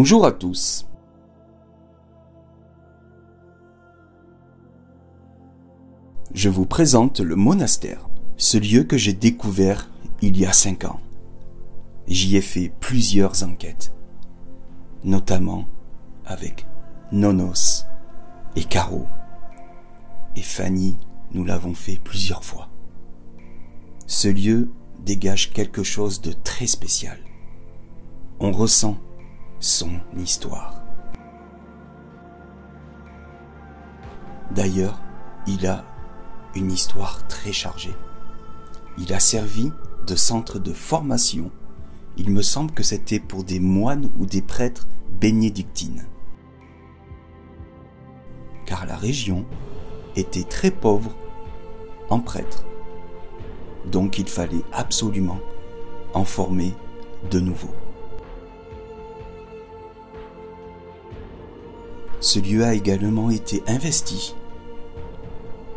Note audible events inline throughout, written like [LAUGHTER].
Bonjour à tous. Je vous présente le monastère, ce lieu que j'ai découvert il y a cinq ans. J'y ai fait plusieurs enquêtes, notamment avec Nonos et Caro. Et Fanny, nous l'avons fait plusieurs fois. Ce lieu dégage quelque chose de très spécial. On ressent son histoire. D'ailleurs, il a une histoire très chargée. Il a servi de centre de formation. Il me semble que c'était pour des moines ou des prêtres bénédictines. Car la région était très pauvre en prêtres. Donc il fallait absolument en former de nouveaux. Ce lieu a également été investi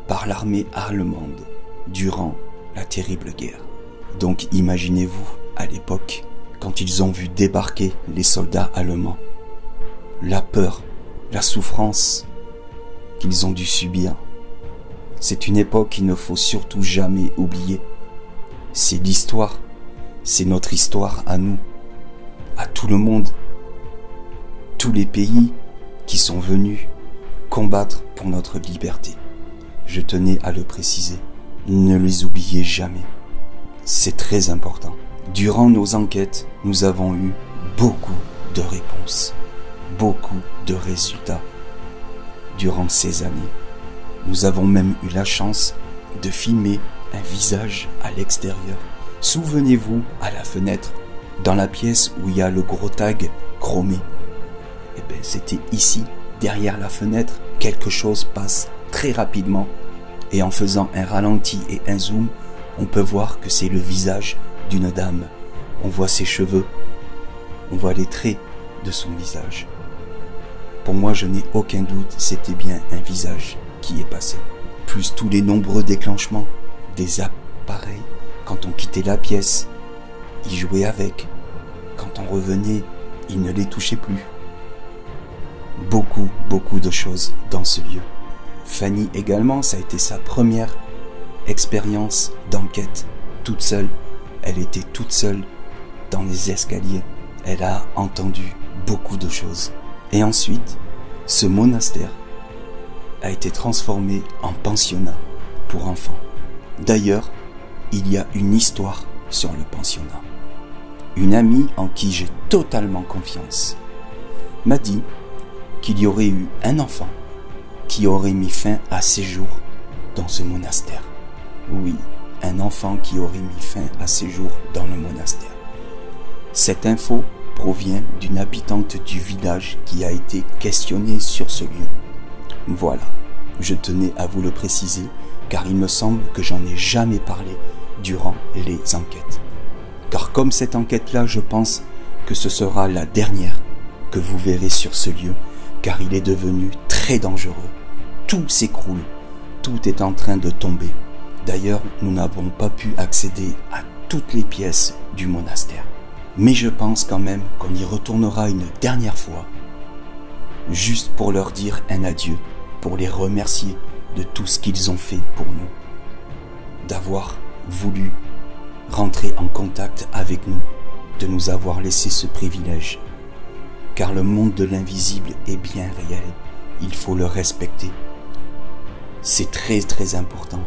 par l'armée allemande durant la terrible guerre. Donc imaginez-vous à l'époque, quand ils ont vu débarquer les soldats allemands, la peur, la souffrance qu'ils ont dû subir. C'est une époque qu'il ne faut surtout jamais oublier. C'est l'histoire, c'est notre histoire à nous, à tout le monde, tous les pays sont venus combattre pour notre liberté. Je tenais à le préciser. Ne les oubliez jamais. C'est très important. Durant nos enquêtes, nous avons eu beaucoup de réponses, beaucoup de résultats. Durant ces années, nous avons même eu la chance de filmer un visage à l'extérieur. Souvenez-vous à la fenêtre, dans la pièce où il y a le gros tag chromé. Eh bien, c'était ici, derrière la fenêtre, quelque chose passe très rapidement et en faisant un ralenti et un zoom, on peut voir que c'est le visage d'une dame. On voit ses cheveux, on voit les traits de son visage. Pour moi, je n'ai aucun doute, c'était bien un visage qui est passé. Plus tous les nombreux déclenchements des appareils. Quand on quittait la pièce, il jouait avec. Quand on revenait, il ne les touchait plus. Beaucoup, beaucoup de choses dans ce lieu. Fanny également, ça a été sa première expérience d'enquête, toute seule. Elle était toute seule dans les escaliers. Elle a entendu beaucoup de choses. Et ensuite, ce monastère a été transformé en pensionnat pour enfants. D'ailleurs, il y a une histoire sur le pensionnat. Une amie en qui j'ai totalement confiance m'a dit qu'il y aurait eu un enfant qui aurait mis fin à ses jours dans ce monastère. Oui, un enfant qui aurait mis fin à ses jours dans le monastère. Cette info provient d'une habitante du village qui a été questionnée sur ce lieu. Voilà, je tenais à vous le préciser car il me semble que j'en ai jamais parlé durant les enquêtes. Car comme cette enquête-là, je pense que ce sera la dernière que vous verrez sur ce lieu car il est devenu très dangereux tout s'écroule, tout est en train de tomber. D'ailleurs, nous n'avons pas pu accéder à toutes les pièces du monastère. Mais je pense quand même qu'on y retournera une dernière fois, juste pour leur dire un adieu, pour les remercier de tout ce qu'ils ont fait pour nous, d'avoir voulu rentrer en contact avec nous, de nous avoir laissé ce privilège. Car le monde de l'invisible est bien réel, il faut le respecter c'est très très important.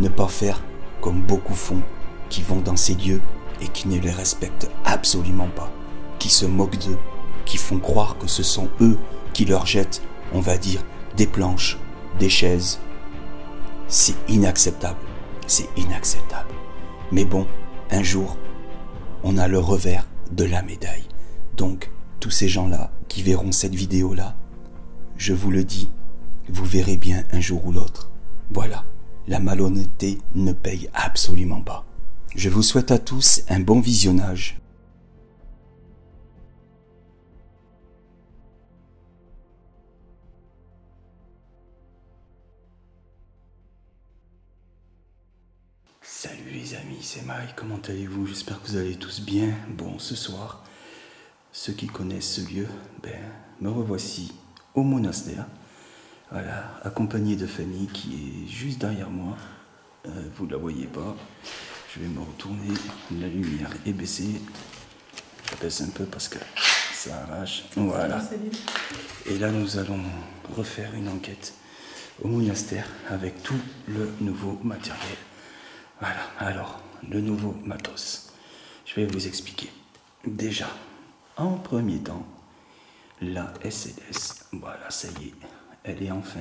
Ne pas faire comme beaucoup font, qui vont dans ces lieux et qui ne les respectent absolument pas, qui se moquent d'eux, qui font croire que ce sont eux qui leur jettent, on va dire, des planches, des chaises. C'est inacceptable, c'est inacceptable. Mais bon, un jour, on a le revers de la médaille. Donc, tous ces gens-là qui verront cette vidéo-là, je vous le dis, vous verrez bien un jour ou l'autre. Voilà, la malhonnêteté ne paye absolument pas. Je vous souhaite à tous un bon visionnage. Salut les amis, c'est Mike, comment allez-vous? J'espère que vous allez tous bien. Bon, ce soir, ceux qui connaissent ce lieu, ben, me revoici au monastère. Voilà, accompagné de Fanny qui est juste derrière moi. Euh, vous ne la voyez pas. Je vais me retourner. La lumière est baissée. Je baisse un peu parce que ça arrache. Voilà. Et là, nous allons refaire une enquête au monastère avec tout le nouveau matériel. Voilà, alors, le nouveau matos. Je vais vous expliquer. Déjà, en premier temps, la SLS, voilà, ça y est, elle est enfin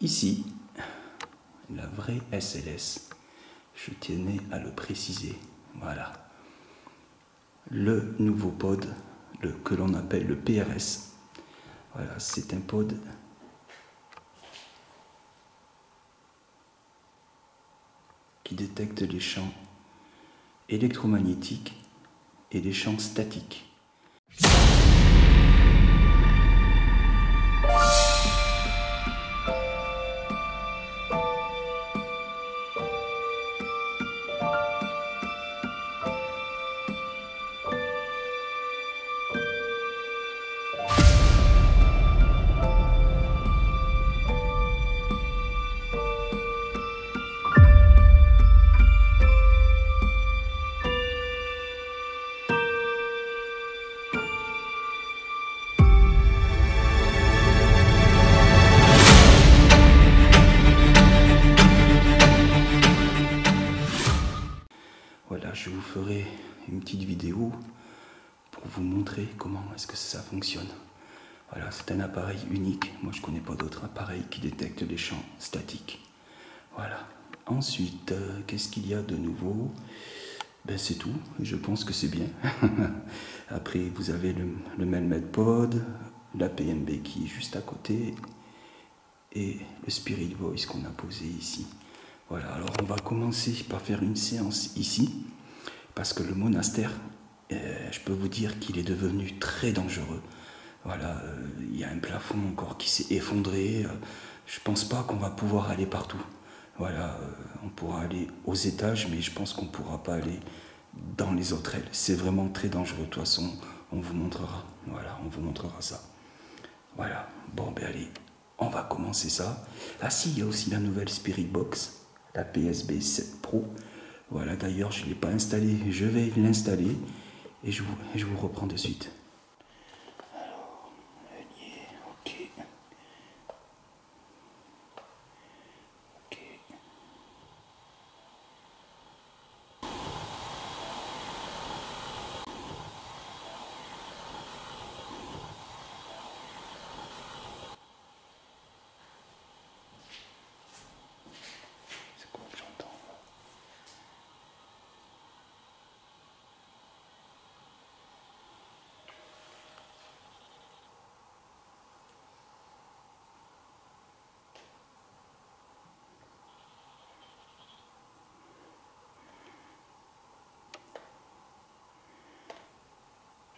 ici. La vraie SLS, je tenais à le préciser, voilà. Le nouveau pod, le, que l'on appelle le PRS, voilà, c'est un pod qui détecte les champs électromagnétiques et les champs statiques. Fonctionne. Voilà, c'est un appareil unique. Moi, je ne connais pas d'autres appareils qui détectent les champs statiques. Voilà. Ensuite, euh, qu'est-ce qu'il y a de nouveau? Ben, C'est tout. Je pense que c'est bien. [LAUGHS] Après, vous avez le, le Melmed Pod, la PMB qui est juste à côté et le Spirit Voice qu'on a posé ici. Voilà, alors on va commencer par faire une séance ici parce que le monastère, euh, je peux vous dire qu'il est devenu très dangereux. Voilà, euh, il y a un plafond encore qui s'est effondré. Euh, je pense pas qu'on va pouvoir aller partout. Voilà, on pourra aller aux étages, mais je pense qu'on pourra pas aller dans les autres ailes. C'est vraiment très dangereux. De toute façon, on vous montrera. Voilà, on vous montrera ça. Voilà. Bon, ben allez, on va commencer ça. Ah si, il y a aussi la nouvelle Spirit Box, la PSB 7 Pro. Voilà, d'ailleurs, je ne l'ai pas installé. Je vais l'installer et je vous, je vous reprends de suite. Alors, ok. Ok. C'est quoi que j'entends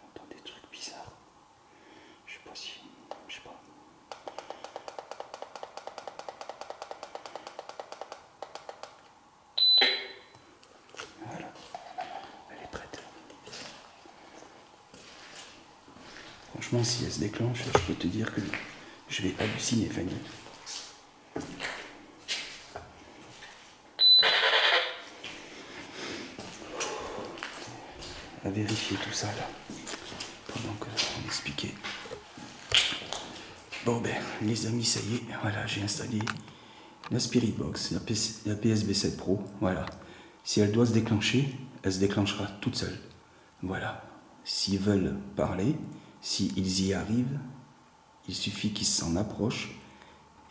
J'entends des trucs bizarres. Je sais pas si. Je sais pas. Voilà. Elle est prête. Si elle se déclenche, je peux te dire que je vais halluciner, Fanny. À vérifier tout ça là. Pendant qu'on expliquait. Bon ben, les amis, ça y est, voilà, j'ai installé la Spirit Box, la, la PSB 7 Pro, voilà. Si elle doit se déclencher, elle se déclenchera toute seule. Voilà. S'ils veulent parler, s'ils y arrivent, il suffit qu'ils s'en approchent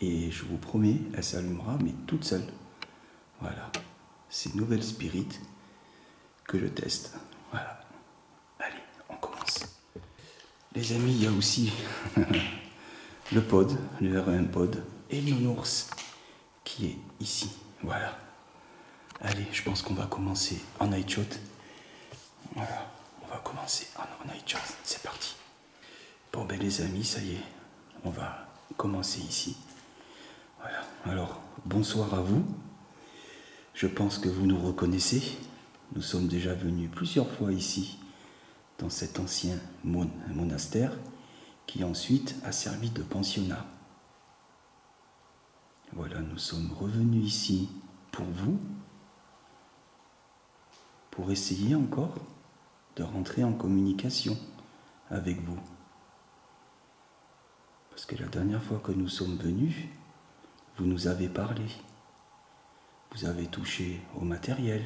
et je vous promets, elle s'allumera, mais toute seule. Voilà. C'est nouvelle Spirit que je teste. Voilà. Allez, on commence. Les amis, il y a aussi [LAUGHS] le pod, le R1 pod, et le nounours qui est ici. Voilà. Allez, je pense qu'on va commencer en night shot. Voilà, on va commencer en night shot. C'est parti. Bon ben les amis, ça y est, on va commencer ici. Voilà. Alors, bonsoir à vous. Je pense que vous nous reconnaissez. Nous sommes déjà venus plusieurs fois ici dans cet ancien monastère qui ensuite a servi de pensionnat. Voilà, nous sommes revenus ici pour vous, pour essayer encore de rentrer en communication avec vous. Parce que la dernière fois que nous sommes venus, vous nous avez parlé. Vous avez touché au matériel.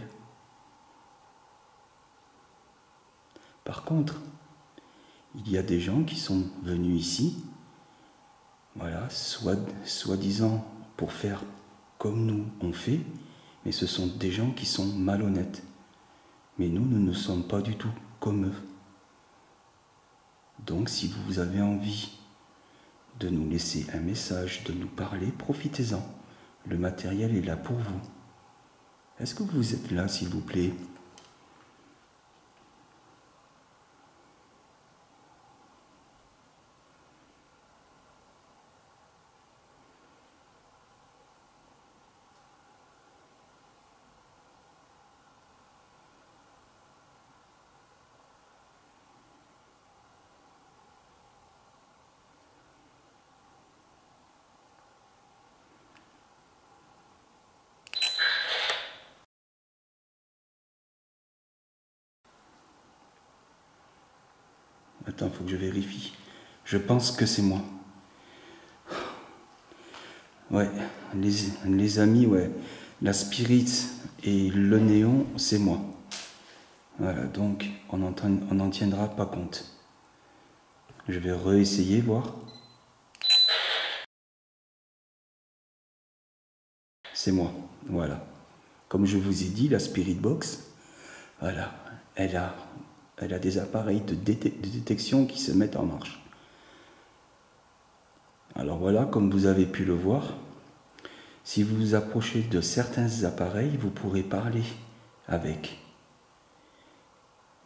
Par contre, il y a des gens qui sont venus ici, voilà, soi-disant pour faire comme nous on fait, mais ce sont des gens qui sont malhonnêtes. Mais nous, nous ne sommes pas du tout comme eux. Donc si vous avez envie de nous laisser un message, de nous parler, profitez-en. Le matériel est là pour vous. Est-ce que vous êtes là, s'il vous plaît Attends, il faut que je vérifie. Je pense que c'est moi. Ouais, les, amis, ouais. La spirit et le néon, c'est moi. Voilà, donc on n'en tiendra pas compte. Je vais réessayer, voir. C'est moi, voilà. Comme je vous ai dit, la Spirit Box, voilà, elle a elle a des appareils de, détection qui se mettent en marche. Alors voilà, comme vous avez pu le voir, si vous vous approchez de certains appareils, vous pourrez parler avec.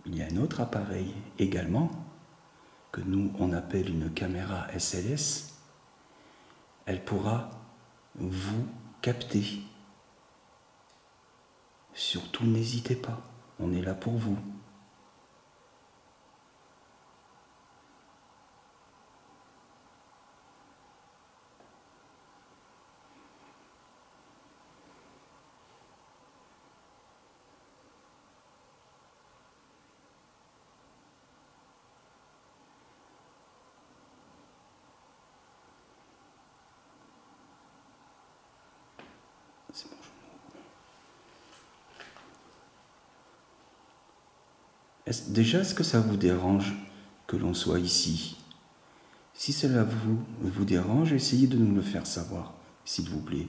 Il y a un autre appareil également, que nous on appelle une caméra SLS. Elle pourra vous capter. Surtout n'hésitez pas, on est là pour vous. Déjà, est-ce que ça vous dérange que l'on soit ici? Si cela vous, vous dérange, essayez de nous le faire savoir, s'il vous plaît.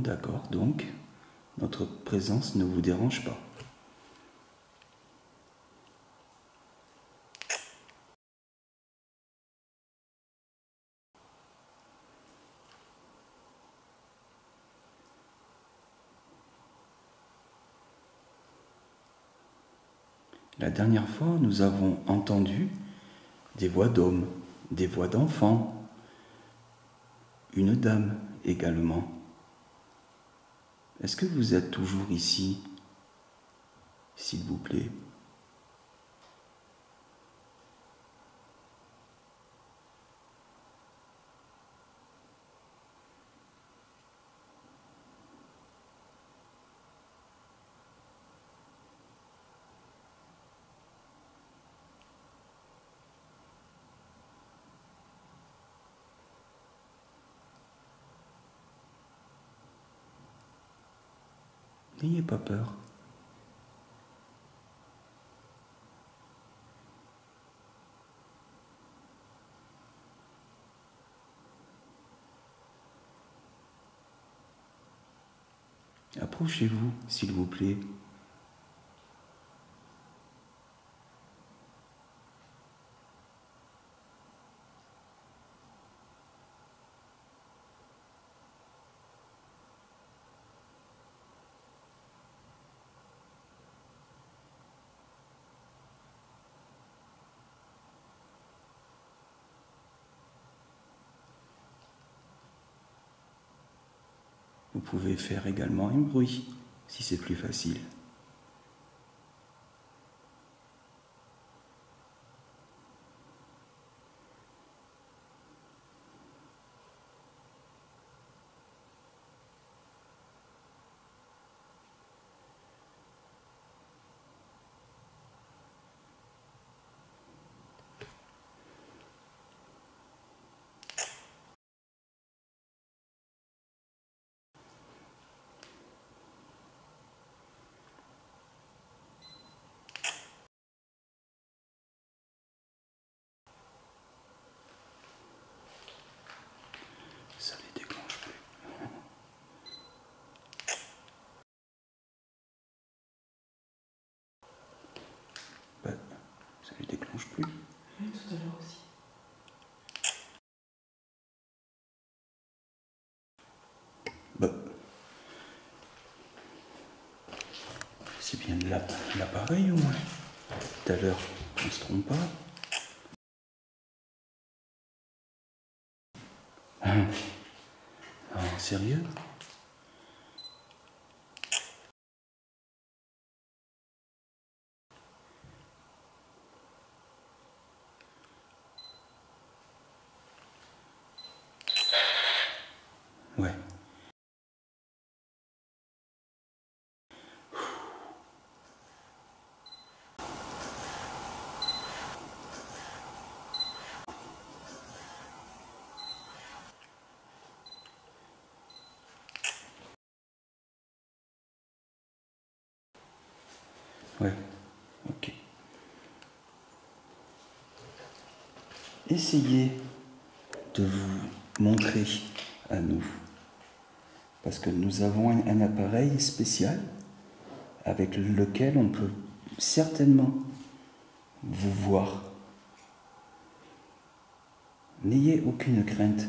d'accord, donc notre présence ne vous dérange pas. La dernière fois, nous avons entendu des voix d'hommes, des voix d'enfants, une dame également. Est-ce que vous êtes toujours ici, s'il vous plaît N'ayez pas peur. Approchez-vous, s'il vous plaît. Vous pouvez faire également un bruit si c'est plus facile. Ça les déclenche plus. Bah, ça les déclenche plus. Oui, tout à l'heure aussi. Bah, bien de la- l'appareil moins. Tout à l'heure, on se trompe pas. Hein Ah, sérieux Ouais. Ouais, ok. Essayez de vous montrer à nous. Parce que nous avons un, un appareil spécial avec lequel on peut certainement vous voir. N'ayez aucune crainte.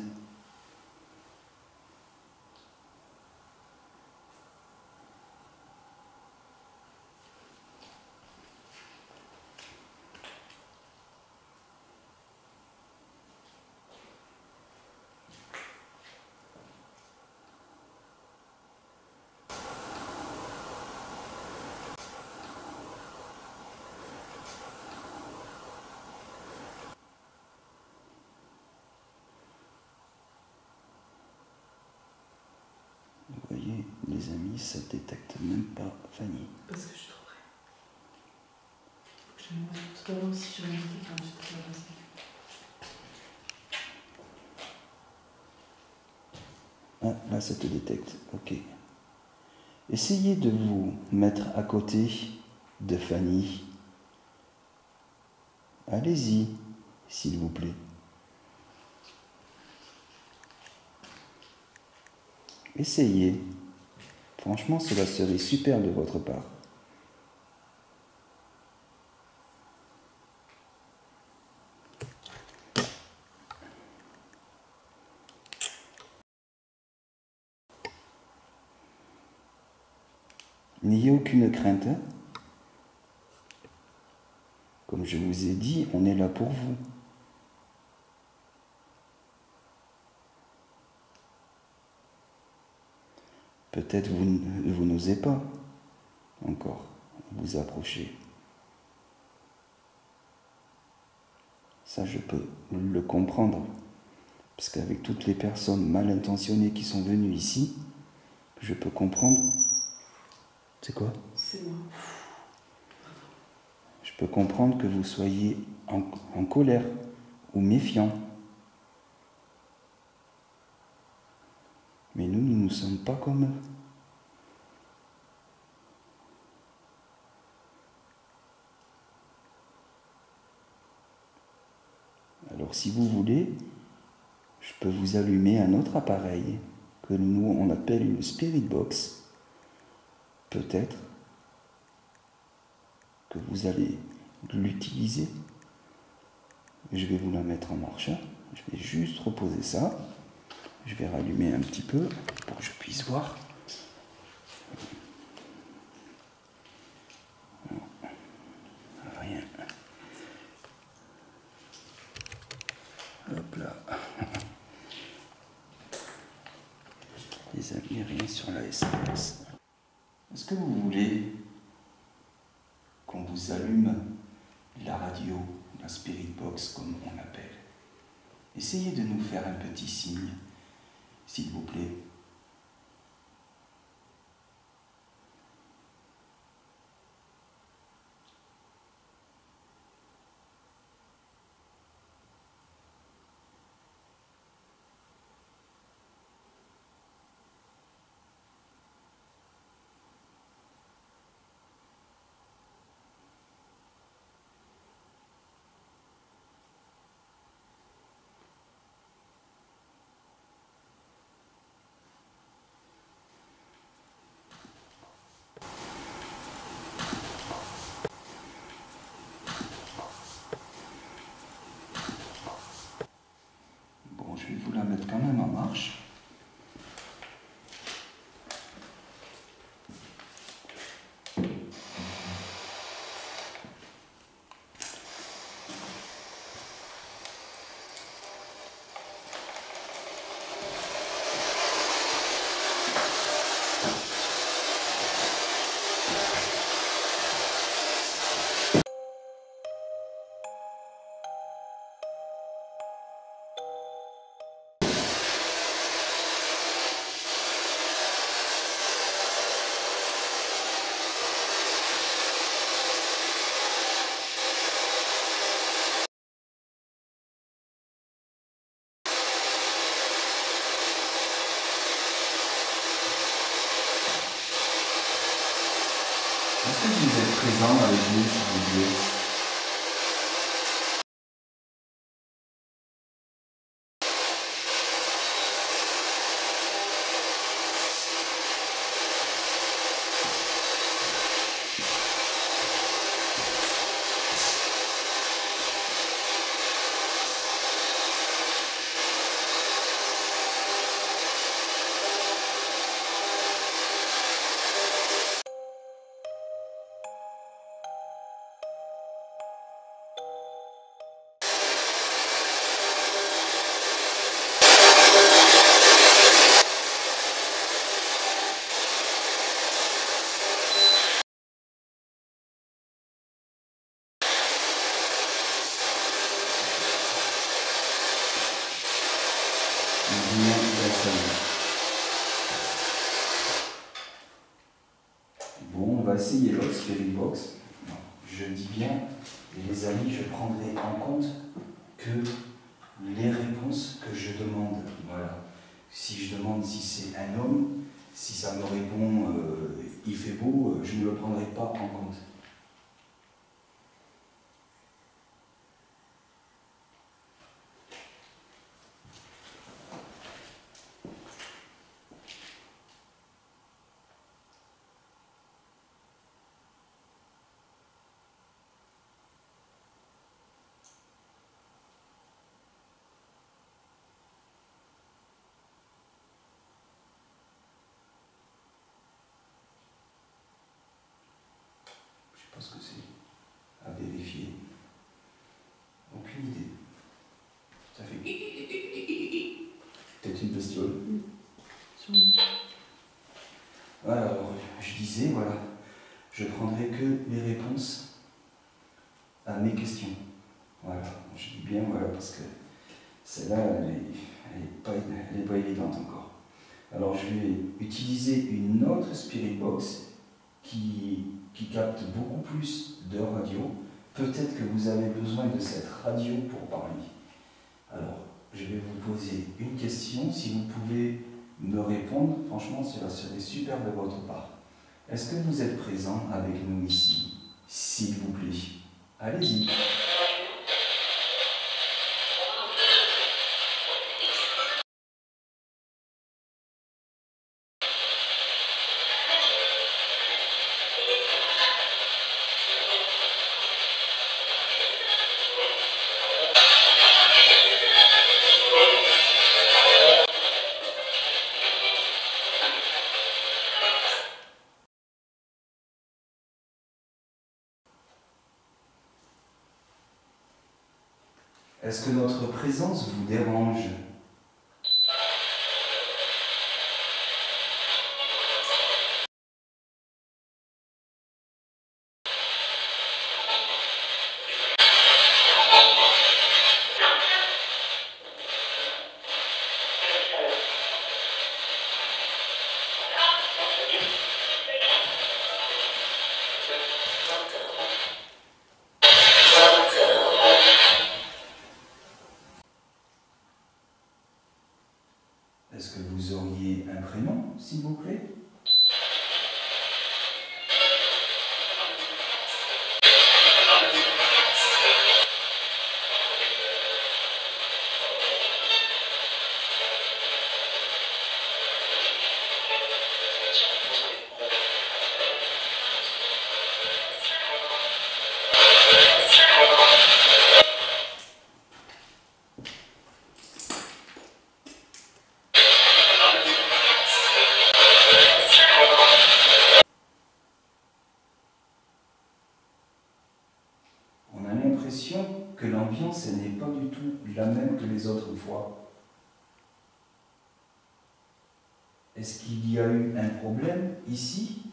Vous voyez, ça détecte même pas Fanny. Parce que je que je me. Tout à l'heure aussi, j'ai remonté quand j'étais là Ah, là, ça te détecte. Ok. Essayez de vous mettre à côté de Fanny. Allez-y, s'il vous plaît. Essayez. Franchement, cela serait super de votre part. N'ayez aucune crainte. Comme je vous ai dit, on est là pour vous. Peut-être vous, vous n'osez pas encore vous approcher. Ça, je peux le comprendre. Parce qu'avec toutes les personnes mal intentionnées qui sont venues ici, je peux comprendre. C'est quoi? C'est moi. Je peux comprendre que vous soyez en, en colère ou méfiant. Mais nous, nous ne sommes pas comme eux. Alors si vous voulez, je peux vous allumer un autre appareil que nous on appelle une spirit box. Peut-être que vous allez l'utiliser. Je vais vous la mettre en marche. Je vais juste reposer ça. Je vais rallumer un petit peu pour que je puisse voir. Rien. Hop là. Les amis, rien sur la SMS. Est-ce que vous voulez qu'on vous allume la radio, la Spirit Box comme on l'appelle? Essayez de nous faire un petit signe, s'il vous plaît. Bon, je vais vous la mettre quand même en marche. Que vous êtes présent avec nous, s'il vous plaît Bien installé. Bon, on va essayer l'autre Spirit Box. Non, Je dis bien, et les amis, je prendrai en compte que les réponses que je demande. Voilà. Si je demande si c'est un homme, si ça me répond euh, il fait beau, euh, je ne le prendrai pas en compte. Je pense que c'est à vérifier. Aucune idée. Ça fait. Peut-être une bestiole. Sûrement. Voilà, alors je disais, voilà, je prendrai que les réponses à mes questions. Voilà, je dis bien voilà parce que celle-là, elle n'est pas, pas évidente encore. Alors je vais utiliser une autre Spirit Box qui, qui capte beaucoup plus de radio. Peut-être que vous avez besoin de cette radio pour parler. Alors, je vais vous poser une question. Si vous pouvez me répondre, franchement, cela serait super de votre part. Est-ce que vous êtes présent avec nous ici? S'il vous plaît. Allez-y. que l'ambiance n'est pas du tout la même que les autres fois. Est-ce qu'il y a eu un problème ici?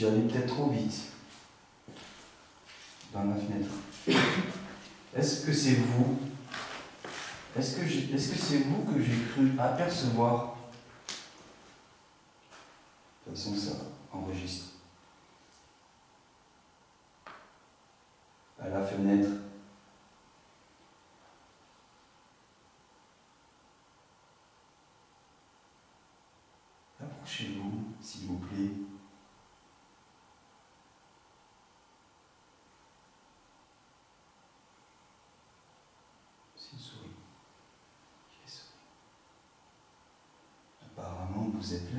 suis allé peut-être trop vite dans ma fenêtre. Est-ce que c'est vous? Est-ce que, est -ce que c'est vous que j'ai cru apercevoir? De toute façon, ça,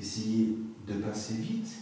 essayer de passer vite,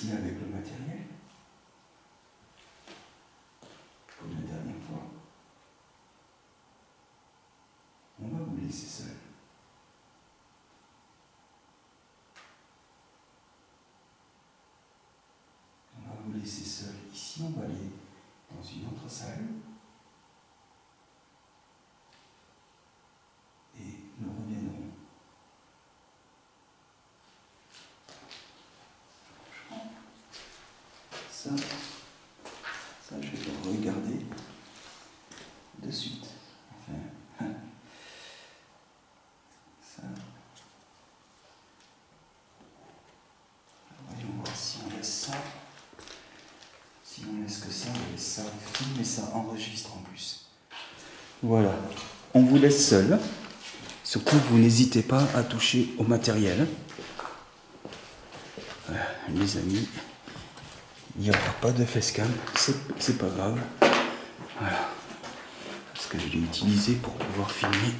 ici avec le matériel. Comme la dernière fois. On va vous laisser seul. On va vous laisser seul. Ici, on va aller dans une autre salle. Et nous reviendrons. Ça, ça, je vais le regarder de suite. Enfin, [LAUGHS] ça. Voyons voir si on laisse ça. Si on laisse que ça, on laisse ça filme et ça enregistre en plus. Voilà. On vous laisse seul. Surtout, vous n'hésitez pas à toucher au matériel. Voilà, les amis, il n'y aura pas de facecam, c'est pas grave. Voilà. Parce que je l'ai utilisé pour pouvoir filmer.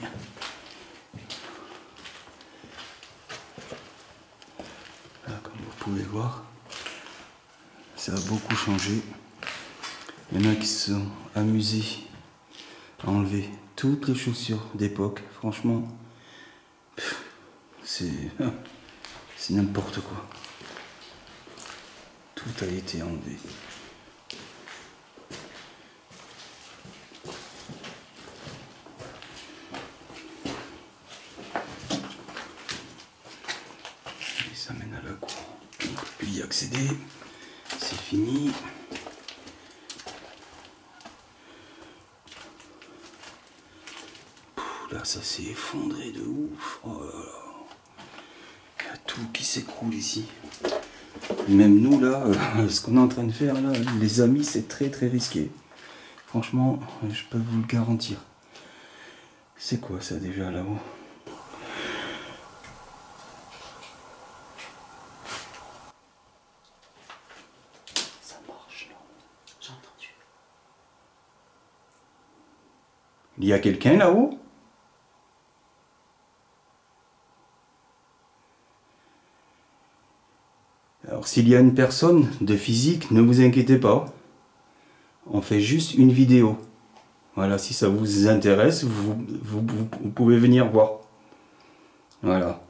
Comme vous pouvez voir, ça a beaucoup changé. Il y en a qui se sont amusés à enlever toutes les chaussures d'époque. Franchement, [LAUGHS] c'est n'importe quoi. Tout a été enlevé. Et ça mène à la cour. On peut plus y accéder. C'est fini. Là, ça s'est effondré de ouf. Oh là là. Il y a tout qui s'écroule ici. Même nous, là, euh, [LAUGHS] ce qu'on est en train de faire, là, les amis, c'est très très risqué. Franchement, je peux vous le garantir. C'est quoi ça déjà là-haut? Ça marche là. J'ai entendu. Il y a quelqu'un là-haut Alors s'il y a une personne de physique, ne vous inquiétez pas. On fait juste une vidéo. Voilà, si ça vous intéresse, vous, pouvez venir voir. Voilà.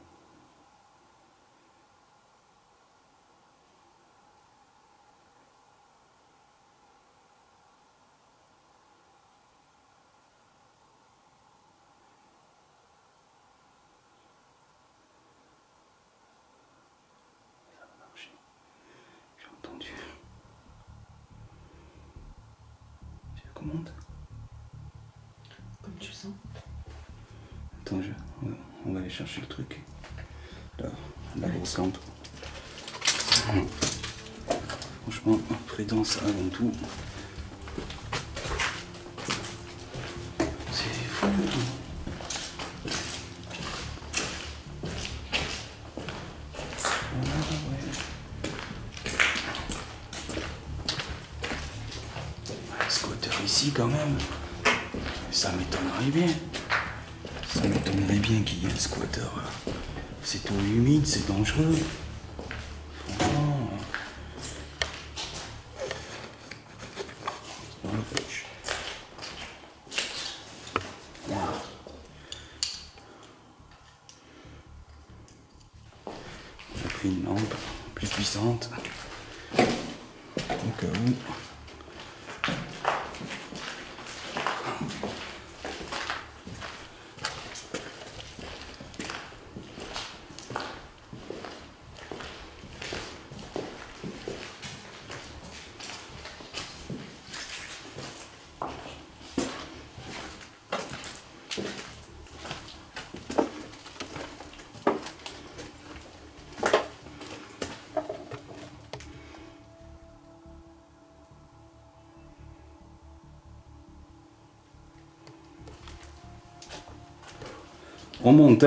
On monte.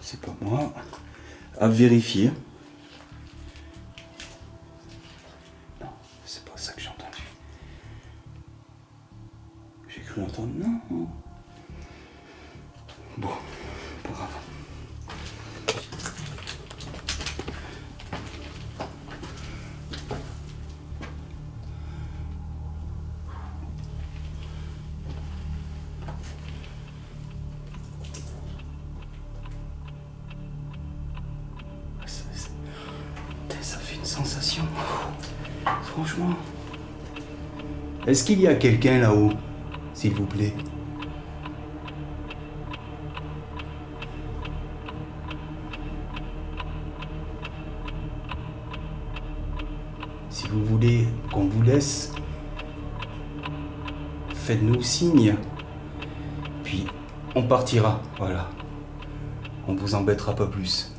C'est pas moi. À vérifier. Est-ce qu'il y a quelqu'un là-haut S'il vous plaît? Si vous voulez qu'on vous laisse, faites-nous signe. Puis on partira, voilà. On vous embêtera pas plus.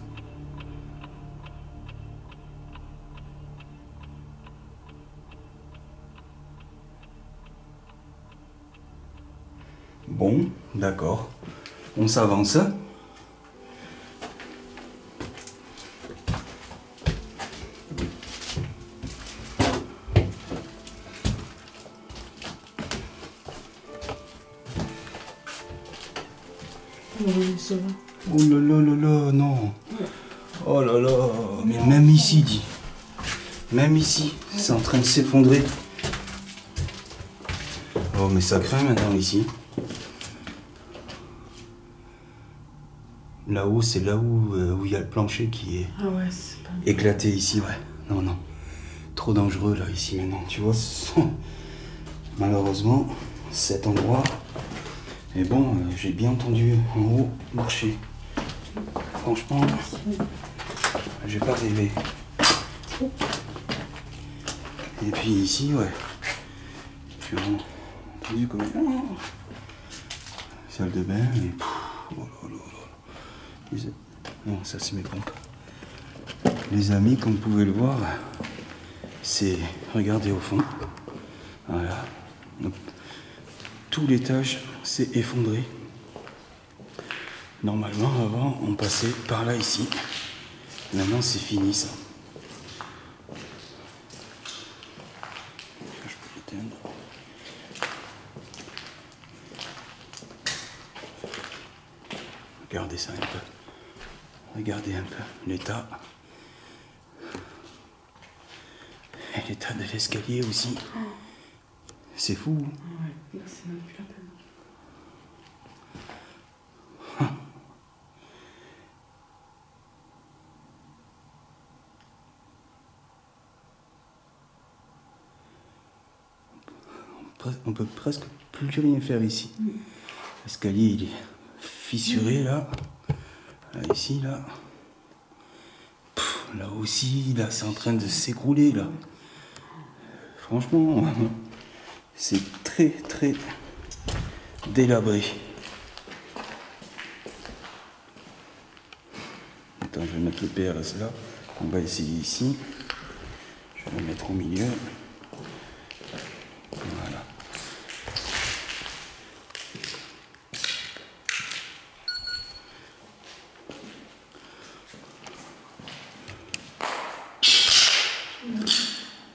D'accord. On s'avance. Oh là là là là, non. Oh là là, mais même ici, dit. Même ici, c'est en train de s'effondrer. Oh, mais ça craint maintenant ici. Là-haut, c'est là où euh, où il y a le plancher qui est Ah ouais, c'est pas éclaté ici, ouais. Non, non. Trop dangereux là, ici maintenant. Tu vois, sont- malheureusement, cet endroit. Mais bon, euh, j'ai bien entendu en haut marcher. Franchement, j'ai pas rêvé. Et puis ici, ouais. J'ai entendu comme. Salle de bain et. Oh là là là. Non, ça c'est mes pompes. Les amis, comme vous pouvez le voir, c'est. Regardez au fond. Voilà. Tout l'étage s'est effondré. Normalement, avant, on passait par là ici. Maintenant, c'est fini ça. Je peux l'éteindre. Regardez ça un peu. Regardez un peu l'état. Et l'état de l'escalier aussi. C'est fou. Ouais, là c'est même plus la peine. Pres- On peut presque plus rien faire ici. L'escalier, il est fissuré là. Ici, là. Là aussi, là, c'est en train de s'écrouler là. Franchement, [LAUGHS] c'est très, très délabré. Attends, je vais mettre le PRS là. On va essayer ici. Je vais le mettre au milieu. Voilà.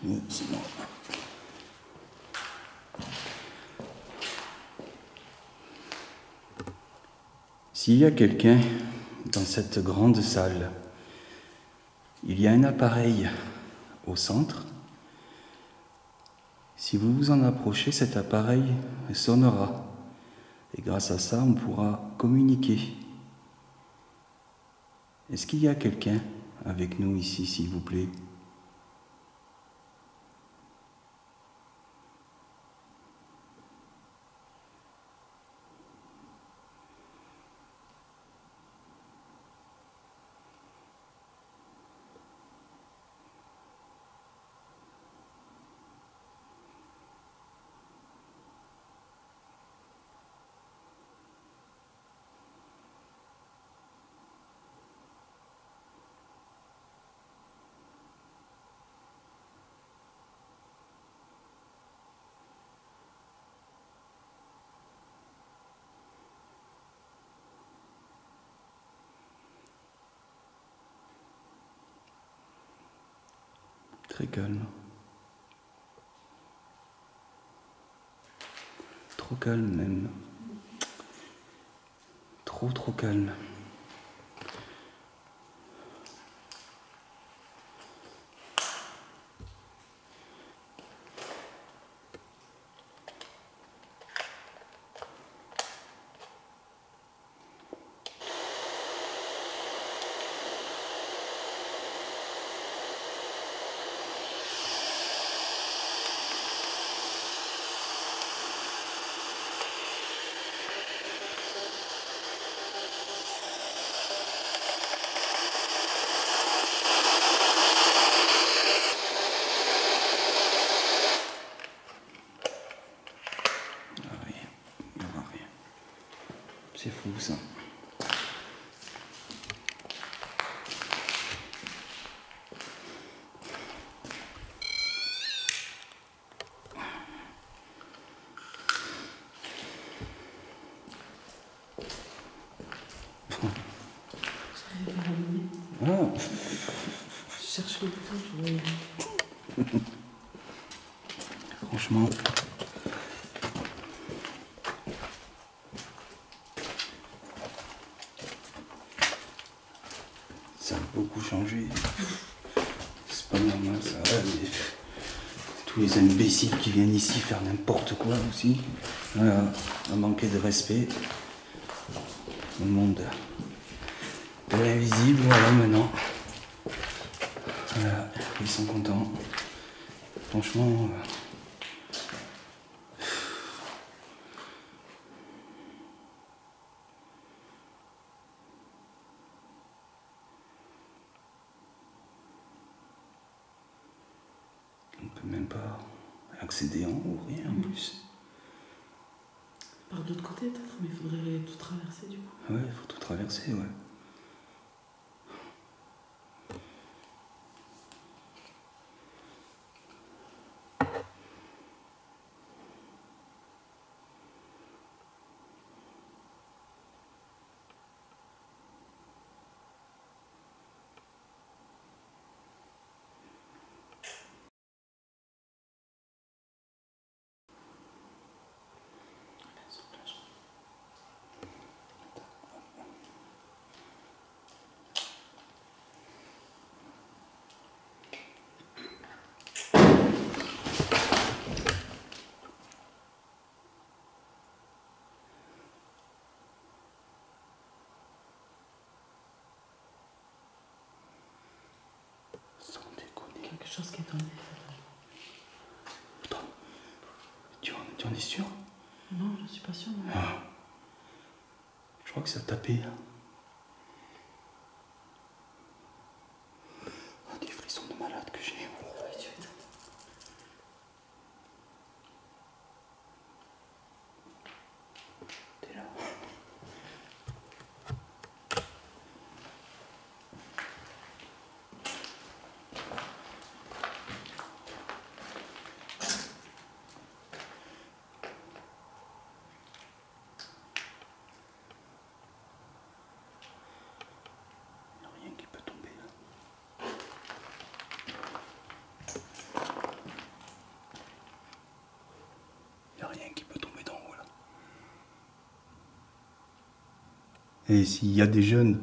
Ouais, c'est bon. S'il y a quelqu'un dans cette grande salle, il y a un appareil au centre. Si vous vous en approchez, cet appareil sonnera. Et grâce à ça, on pourra communiquer. Est-ce qu'il y a quelqu'un avec nous ici, s'il vous plaît Très calme. Trop même. Trop trop calme. Franchement. Ça a beaucoup changé. C'est pas normal ça. Ouais, Tous les imbéciles qui viennent ici faire n'importe quoi aussi. Voilà, à manquer de respect. Le monde de l'invisible, voilà maintenant. Voilà, ils sont contents. Franchement. euh, On peut même pas accéder en haut, rien en plus. Par de l'autre côté, peut-être, mais il faudrait tout traverser du coup. Ouais, faut tout traverser, ouais. Sans déconner. Quelque chose qui est tombé. Putain. Tu, en, tu en es sûr? Non, je suis pas sûre. mais- Ah. Je crois que ça a tapé. là. Ah, des frissons de malade que j'ai. Ouais, tu m'étonnes. T'es là. Il n'y a rien qui peut tomber là. Il n'y a rien qui peut tomber d'en haut là. Et s'il y a des jeunes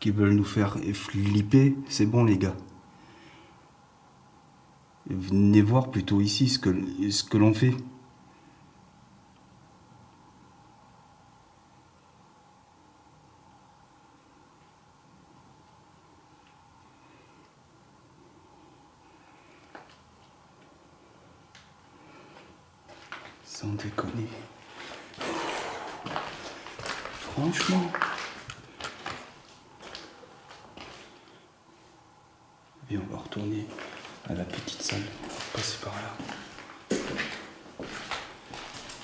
qui veulent nous faire flipper, c'est bon les gars. Venez voir plutôt ici ce que, ce que l'on fait. Sans déconner. Franchement. Et on va retourner à la petite salle. On va passer par là.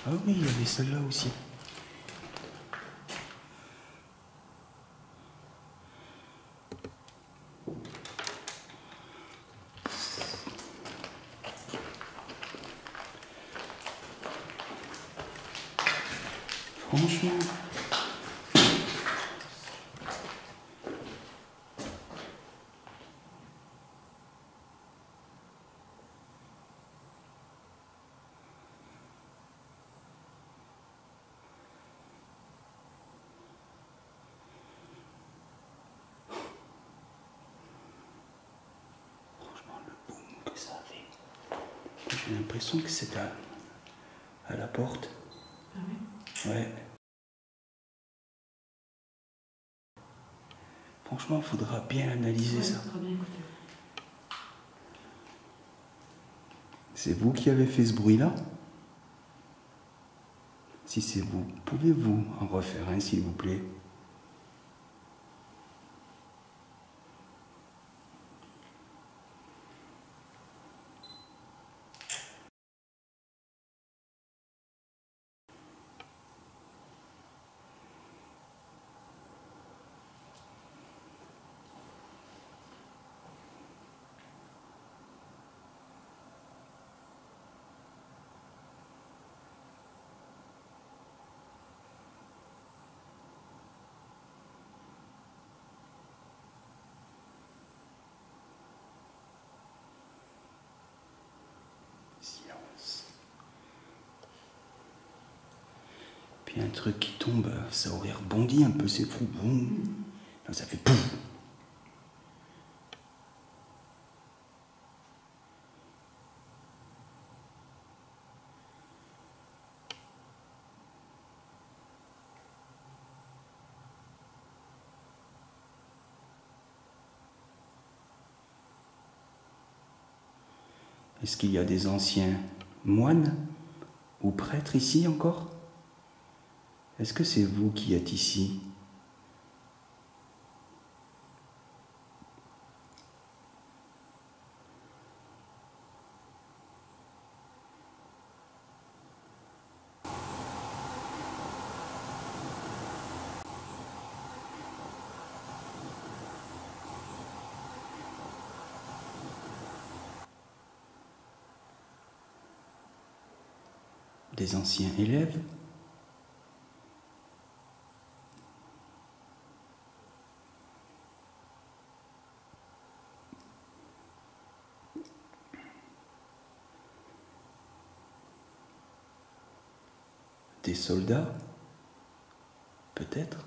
Ah oui, il y avait celle-là aussi. Franchement. Franchement, le boom que ça a fait. J'ai l'impression que c'est à, à la porte. Ah oui Ouais. Franchement, il faudra bien analyser Ouais, ça. C'est vous qui avez fait ce bruit-là? Si c'est vous, pouvez-vous en refaire un, s'il vous plaît? Un truc qui tombe, ça aurait rebondi un peu, c'est fou. Là, ça fait pouf. Est-ce qu'il y a des anciens moines ou prêtres ici encore? Est-ce que c'est vous qui êtes ici des anciens élèves des soldats, peut-être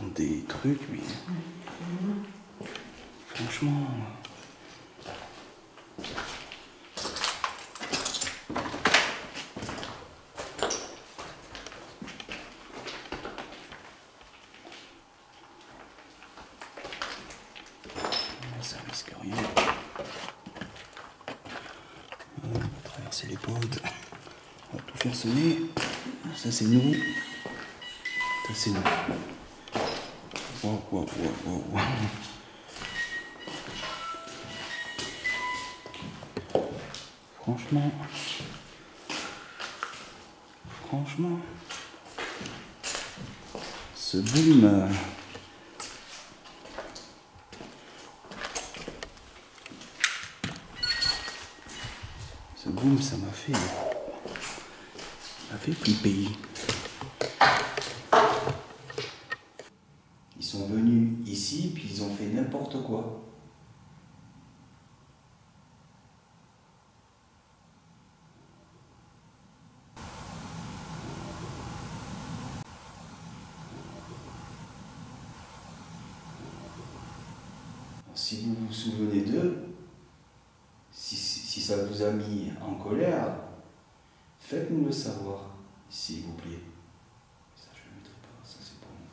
Des trucs, mais. Franchement. Ça risque rien. On va traverser les portes. On va tout faire sonner. Ça c'est nous. Ça c'est nous. Wow, wow, wow, wow. Franchement. Franchement. Ce boom. euh, Ce boom, ça m'a fait. Ça m'a fait flipper. Ils sont venus ici, puis ils ont fait Si vous vous souvenez d'eux, si- si ça vous a mis en colère, faites-nous le savoir, s'il vous plaît. Ça, je ne le mettrai pas, ça c'est pour moi.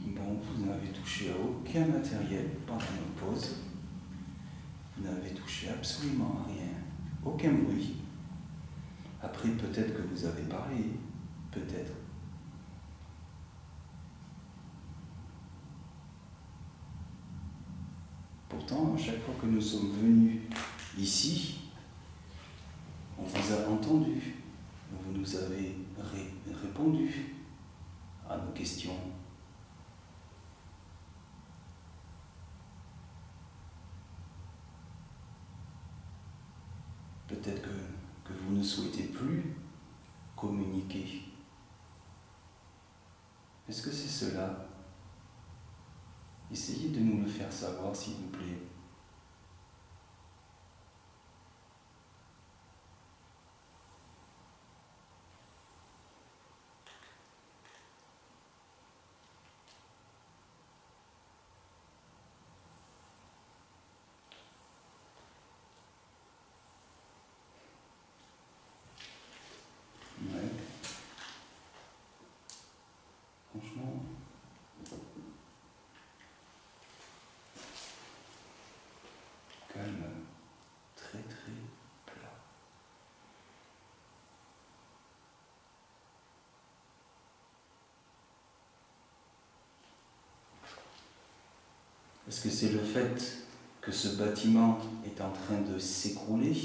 Bon, vous n'avez touché à aucun matériel pendant nos pauses. Vous n'avez touché absolument à rien. Aucun bruit. Après, peut-être que vous avez parlé. Peut-être. Pourtant, à chaque fois que nous sommes venus ici, on vous a entendu. Vous nous avez ré- répondu à nos questions. Peut-être que, que vous ne souhaitez plus communiquer. Est-ce que c'est cela? Essayez de nous le faire savoir, s'il vous plaît. Est-ce que c'est le fait que ce bâtiment est en train de s'écrouler.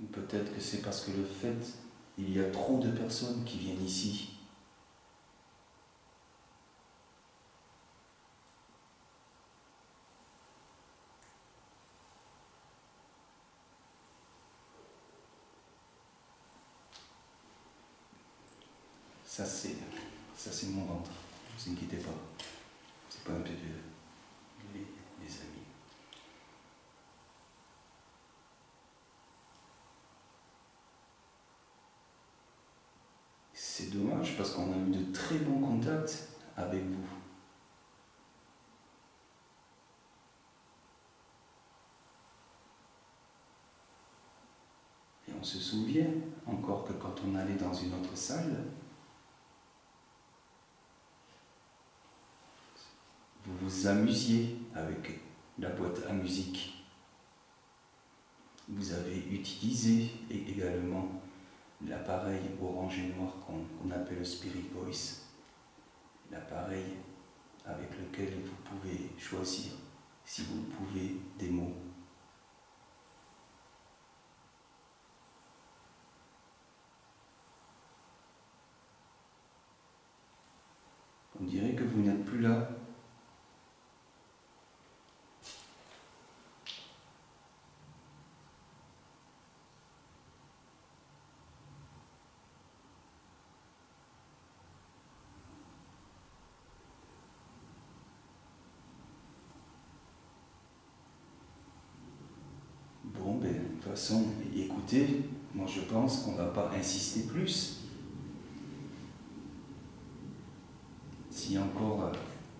Ou peut-être que c'est parce que le fait, il y a trop de personnes qui viennent ici Ça c'est, ça c'est mon ventre. Ne vous inquiétez pas. C'est pas un peu vieux, les, les amis. C'est dommage parce qu'on a eu de très bons contacts avec vous. Et on se souvient encore que quand on allait dans une autre salle, vous vous amusiez avec la boîte à musique. Vous avez utilisé également l'appareil orange et noir qu'on appelle le Spirit Voice, l'appareil avec lequel vous pouvez choisir, si vous pouvez, des mots. On dirait que vous n'êtes plus là Bon, ben, de toute façon, écoutez, moi je pense qu'on ne va pas insister plus. Si encore euh,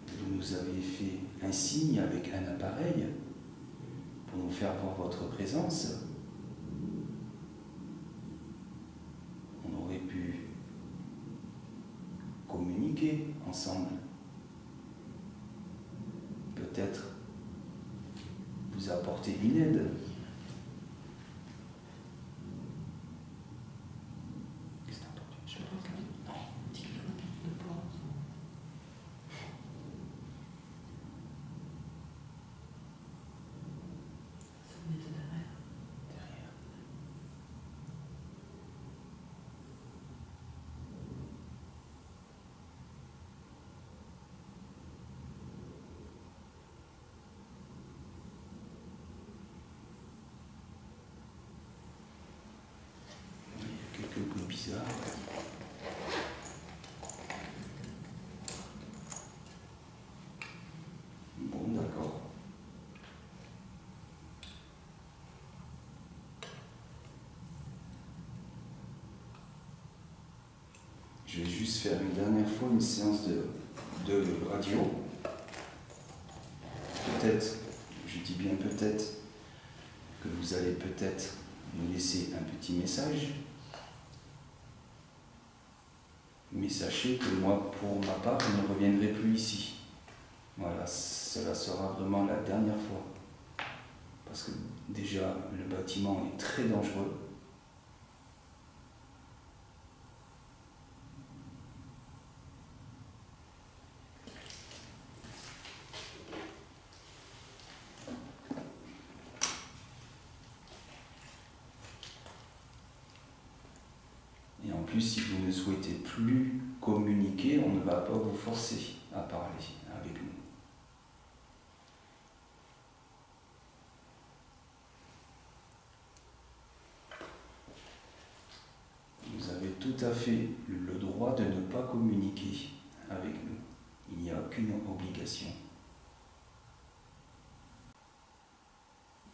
vous nous avez fait un signe avec un appareil pour nous faire voir votre présence, on aurait pu communiquer ensemble. Peut-être vous apporter une aide. Qu'est-ce que t'as entendu Je pense que non, petit clone de porc. Ça venait de derrière. Derrière. Il y a Bon, d'accord. Je vais juste faire une dernière fois une séance de, de radio. Peut-être, je dis bien peut-être, que vous allez peut-être me laisser un petit message. Mais sachez que moi, pour ma part, je ne reviendrai plus ici. Voilà, cela sera vraiment la dernière fois. Parce que déjà, le bâtiment est très dangereux. Et en plus, si vous ne plus communiquer, on ne va pas vous forcer à parler avec nous. Vous avez tout à fait le droit de ne pas communiquer avec nous. Il n'y a aucune obligation.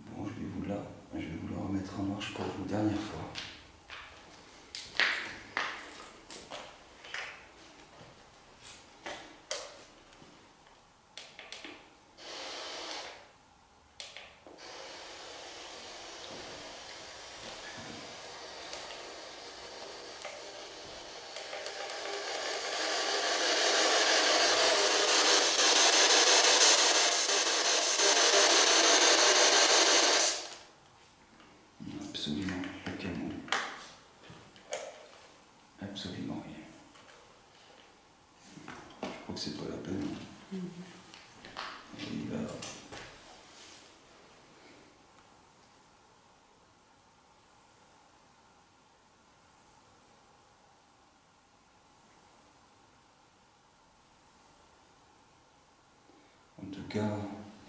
Bon, je vais vous la, je vais vous la remettre en marche pour une dernière fois.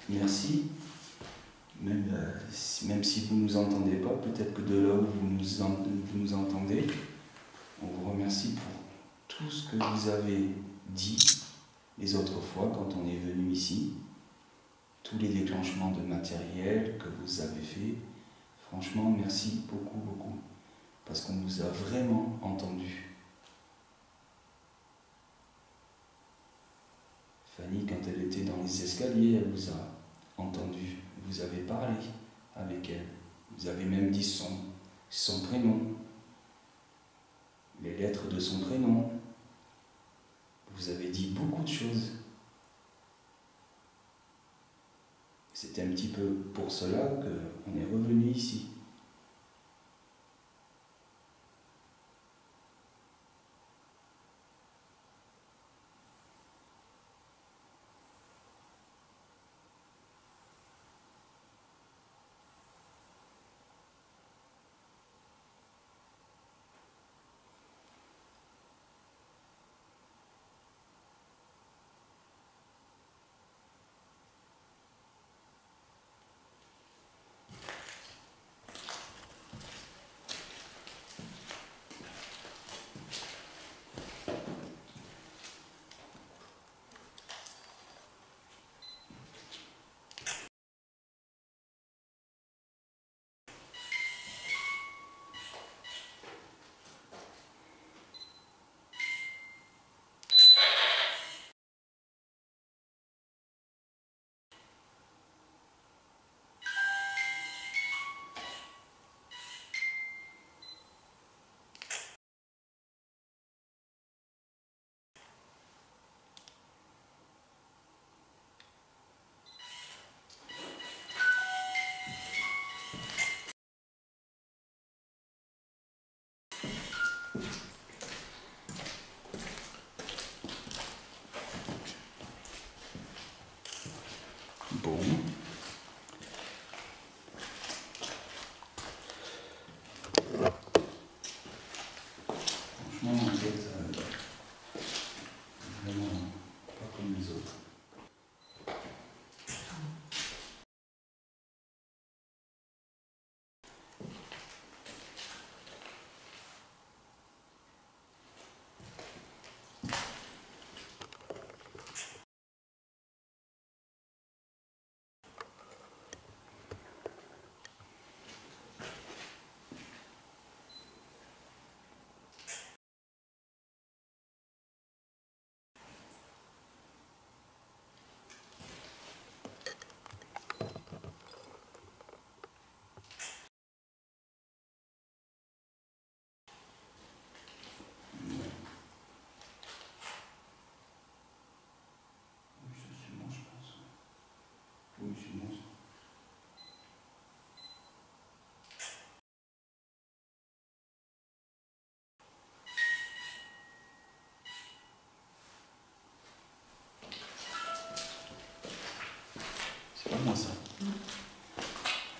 Merci. Même, euh, si, même si vous ne nous entendez pas, peut-être que de là où vous nous, en- vous nous entendez, on vous remercie pour tout ce que vous avez dit les autres fois quand on est venu ici, tous les déclenchements de matériel que vous avez fait. Franchement, merci beaucoup, beaucoup, parce qu'on vous a vraiment entendu. Quand elle était dans les escaliers, elle vous a entendu, vous avez parlé avec elle, vous avez même dit son, son prénom, les lettres de son prénom. Vous avez dit beaucoup de choses. C'était un petit peu pour cela qu'on est revenu ici.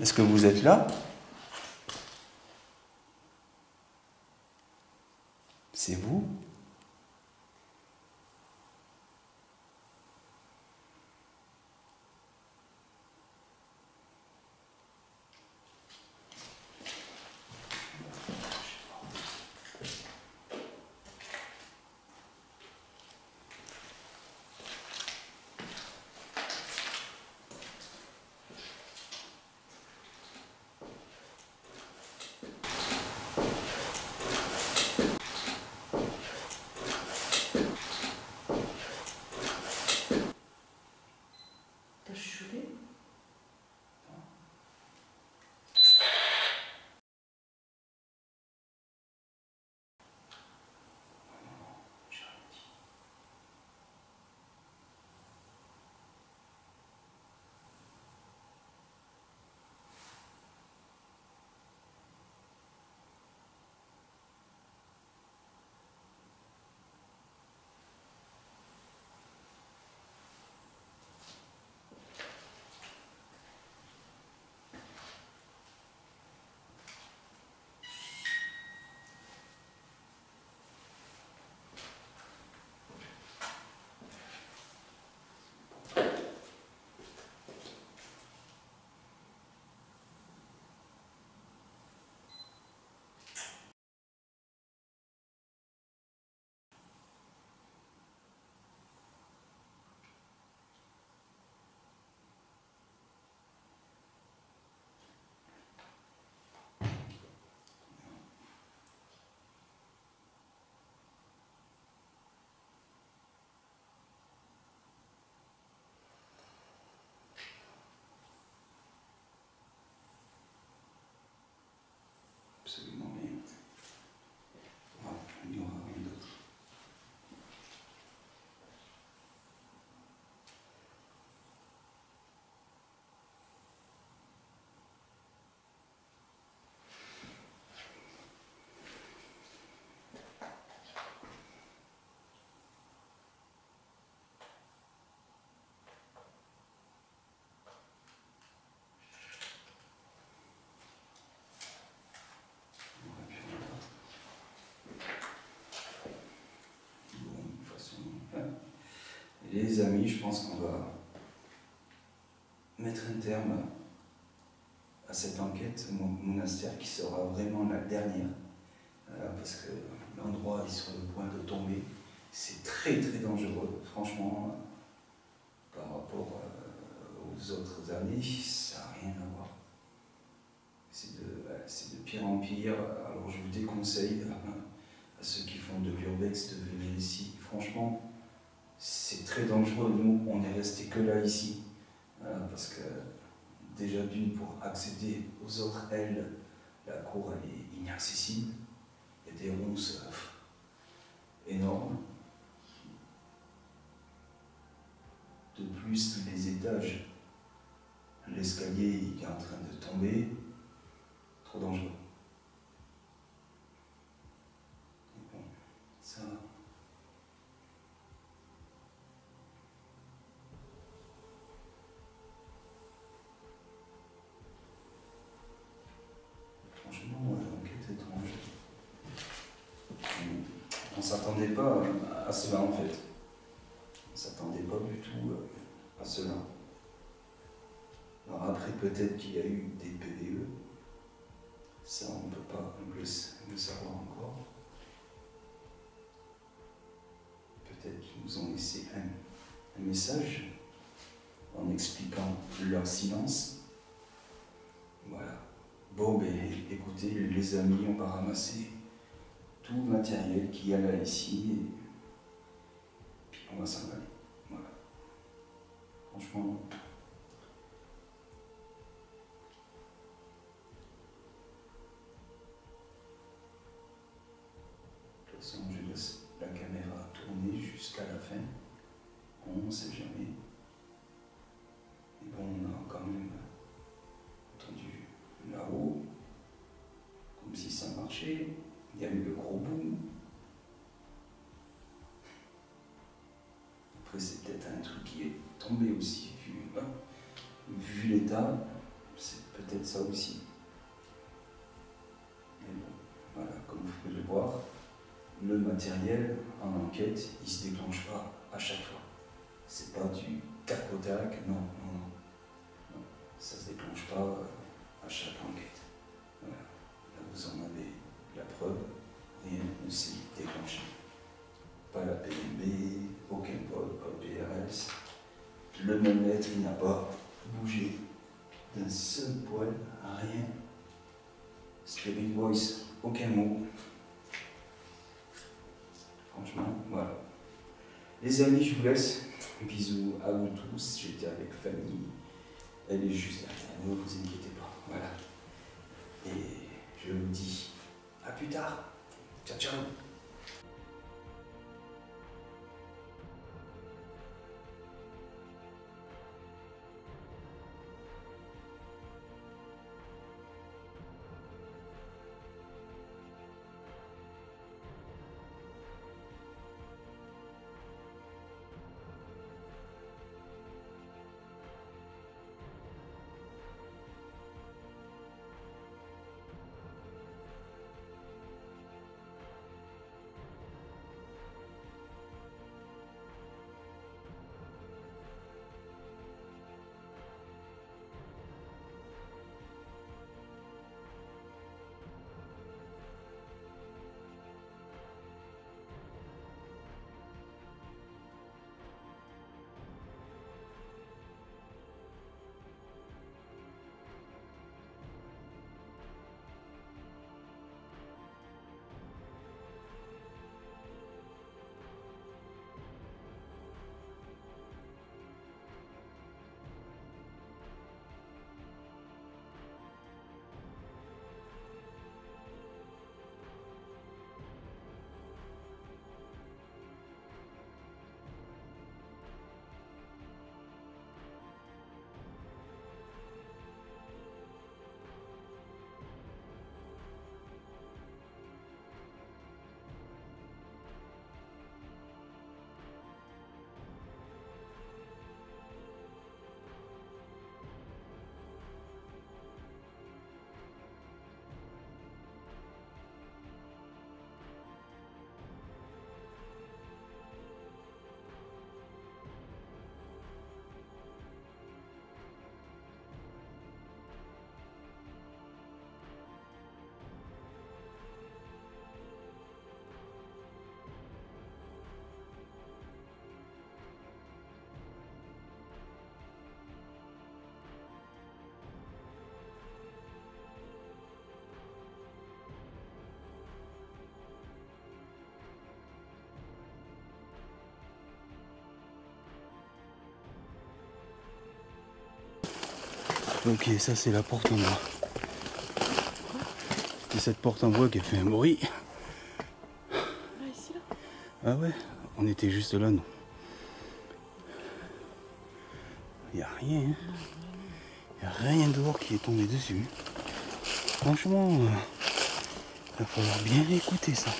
Est-ce que vous êtes là? Amis, je pense qu'on va mettre un terme à cette enquête monastère qui sera vraiment la dernière. Euh, parce que l'endroit est sur le point de tomber. C'est très très dangereux, franchement, par rapport euh, aux autres années, ça n'a rien à voir. C'est de, de, pire en pire. Alors je vous déconseille [LAUGHS] à, ceux qui font de l'urbex de venir ici. Franchement, c'est très dangereux. Nous, on est resté que là ici. Euh, parce que déjà d'une, pour accéder aux autres ailes, la cour elle est inaccessible. Il y a des ronces euh, énormes. De plus, les étages, l'escalier est en train de tomber. Trop dangereux. Peut-être qu'il y a eu des PDE. Ça, on ne peut pas le, savoir encore. Peut-être qu'ils nous ont laissé un, un message en expliquant leur silence. Voilà. Bon, ben écoutez, les amis, on va ramasser tout le matériel qu'il y a là ici, et puis on va s'en aller. Voilà. Franchement. Je laisse la caméra tourner jusqu'à la fin. On ne sait jamais. Et bon, on a quand même entendu là-haut, comme si ça marchait. Il y a eu le gros boom. Après, c'est peut-être un truc qui est tombé aussi, vu, hein, vu l'état, c'est peut-être ça aussi. Matériel en enquête, il ne se déclenche pas à chaque fois. C'est pas du tac non, non, non. ça ne se déclenche pas euh, à chaque enquête. Là, vous en avez la preuve, rien ne s'est déclenché. Pas la PNB, aucun code, pas de PRS. Le même lettre, il n'a pas bougé d'un seul poil, rien. Spirit Voice, aucun mot. Franchement, voilà. Les amis, je vous laisse. Bisous à vous tous. J'étais avec famille. Elle est juste derrière ne vous inquiétez pas. Voilà. Et je vous dis à plus tard. Ciao, ciao. Ok, ça c'est la porte en bois. C'est cette porte en bois qui a fait un bruit. Ici, là. Ah ouais, on était juste là, nous. Il a rien. hein. Y a rien dehors qui est tombé dessus. Franchement, il va falloir bien écouter ça.